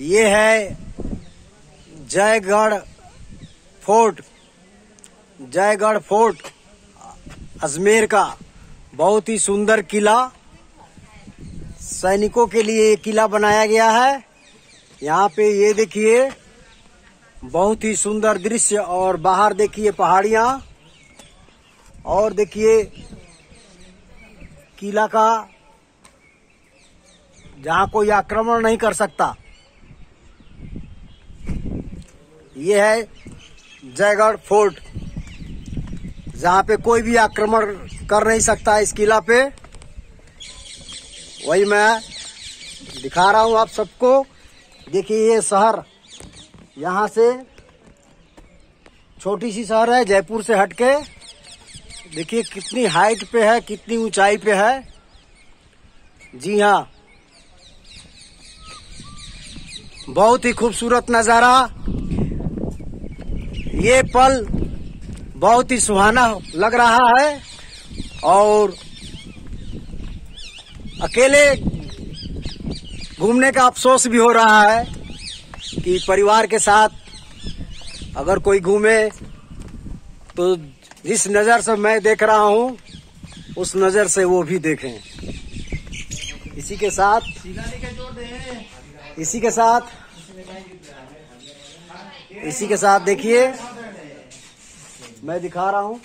ये है Jaigarh fort Jaigarh fort, Ajmer का। बहुत ही सुंदर किला। सैनिकों के लिए ये किला बनाया गया है। यहाँ पे ये देखिए, बहुत ही सुंदर दृश्य और बाहर देखिए पहाड़ियाँ। और देखिए, किला का, जहाँ कोई आक्रमण नहीं कर सकता। ये है जयगढ़ फोर्ट, जहाँ पे कोई भी आक्रमण कर नहीं सकता इस किला पे। वही मैं दिखा रहा हूँ आप सबको। देखिए ये शहर, यहाँ से छोटी सी शहर है, जयपुर से हटके। देखिए कितनी हाइट पे है, कितनी ऊंचाई पे है। जी हाँ। बहुत ही खूबसूरत नज़ारा। ये पल बहुत ही सुहाना लग रहा है और अकेले घूमने का अफसोस भी हो रहा है कि परिवार के साथ अगर कोई घूमे तो जिस नज़र से मैं देख रहा हूँ, उस नज़र से वो भी देखें। इसी के साथ, इसी के साथ इसी के साथ देखिए। मैं दिखा रहा हूँ।